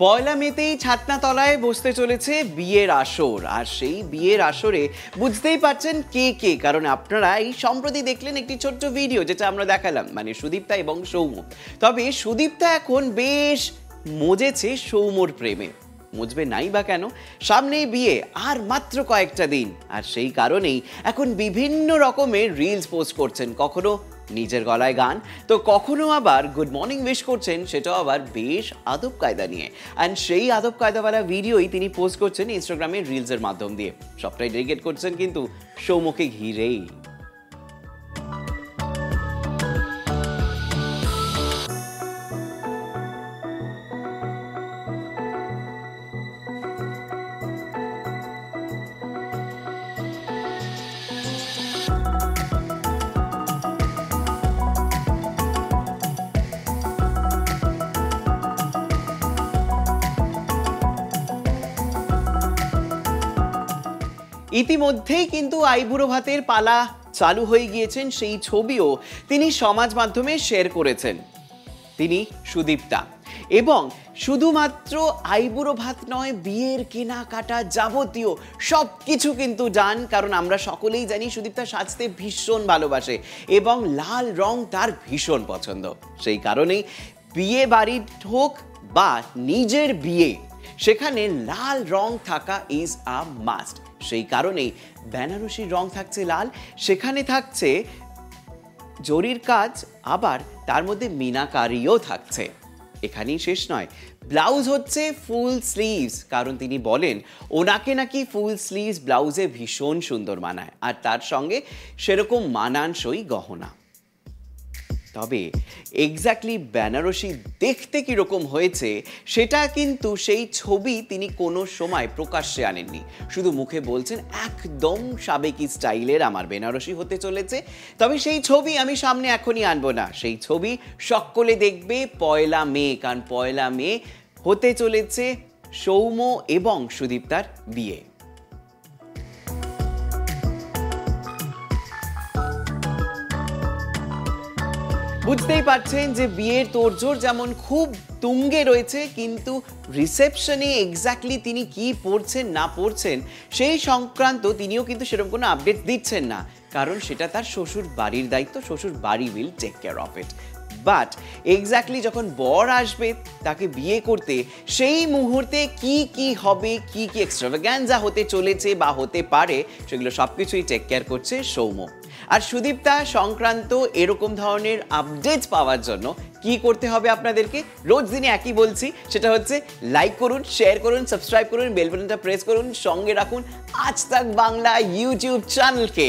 পয়লা মেতেই ছাতনা তলায় বসতে চলেছে বিয়ের আসর। আর সেই বিয়ের আসরে বুঝতেই পারছেন কে কে, কারণ আপনারা এই সম্প্রতি দেখলেন একটি ছোট্ট ভিডিও যেটা আমরা দেখালাম মানে সুদীপ্তা এবং সৌম্য। তবে সুদীপ্তা এখন বেশ মজেছে সৌম্যর প্রেমে। মুজবে নাই বা কেন? সামনেই বিয়ে, আর মাত্র কয়েকটা দিন। আর সেই কারণেই এখন বিভিন্ন রকমের রিলস পোস্ট করছেন। কখনো নিজের গলায় গান। তো কখনো আবার গুড মর্নিং উইশ করছেন, সেটাও আবার বেশ আদব কায়দা নিয়ে। অ্যান্ড সেই আদব কায়দাওয়ালা ভিডিওই তিনি পোস্ট করছেন ইনস্টাগ্রামে রিলসের মাধ্যম দিয়ে। সবটাই ডেডিকেট করছেন কিন্তু সৌমুখে ঘিরেই। ইতিমধ্যেই কিন্তু আইবুড়ো ভাতের পালা চালু হয়ে গিয়েছেন সেই ছবিও তিনি সমাজ মাধ্যমে শেয়ার করেছেন। তিনি সুদীপ্তা। এবং শুধুমাত্র আইবুড়ো ভাত নয়, বিয়ের কেনাকাটা যাবতীয় সব কিছু কিন্তু যান কারণ আমরা সকলেই জানি সুদীপ্তা সাজতে ভীষণ ভালোবাসে এবং লাল রং তার ভীষণ পছন্দ। সেই কারণেই বিয়ে বাড়ির হোক বা নিজের বিয়ে সেখানে লাল রং থাকা ইজ আ মাস্ট সেই কারণেই বেনারসির রং থাকছে লাল, সেখানে থাকছে জরির কাজ, আবার তার মধ্যে মিনাকারিও থাকছে। এখানেই শেষ নয়। ব্লাউজ হচ্ছে ফুল স্লিভস কারণ তিনি বলেন, ওনাকে নাকি ফুল স্লিভস ব্লাউজে ভীষণ সুন্দর মানায়, আর তার সঙ্গে সেরকম মানানসই গহনা। তবে এক্স্যাক্টলি বেনারসি দেখতে কীরকম হয়েছে, সেটা কিন্তু সেই ছবি তিনি কোনো সময় প্রকাশ্যে আনেননি। শুধু মুখে বলছেন, একদম সাবেকি স্টাইলের আমার বেনারসি হতে চলেছে। তবে সেই ছবি আমি সামনে এখনই আনব না। সেই ছবি সকলে দেখবে, পয়লা মে, কারণ পয়লা মে হতে চলেছে সৌম্য এবং সুদীপ্তার বিয়ে। বুঝতেই পারছেন যে বিয়ের তোড়জোড় যেমন খুব তুঙ্গে রয়েছে, কিন্তু রিসেপশনে এক্স্যাক্টলি তিনি কি পড়ছেন, না পড়ছেন, সেই সংক্রান্ত তিনিও কিন্তু সেরকম কোনো আপডেট দিচ্ছেন না। কারণ সেটা তার শ্বশুর বাড়ির দায়িত্ব, শ্বশুর বাড়ি will take care of it but exactly যখন বর আসবে তাকে বিয়ে করতে, সেই মুহূর্তে কি কি হবে, কি কি এক্সট্রাভাগ্যান্সা হতে চলেছে বা হতে পারে, সেগুলো সব কিছুই টেক কেয়ার করছে সৌম্য। আর সুদীপ্তা, সংক্রান্ত এরকম ধরনের আপডেট পাওয়ার জন্য কি করতে হবে আপনাদেরকে? রোজ দিনে একই বলছি, সেটা হচ্ছে লাইক করুন শেয়ার করুন সাবস্ক্রাইব করুন বেল বাটনটা প্রেস করুন, সঙ্গে রাখুন আজ তাক বাংলা ইউটিউব চ্যানেলকে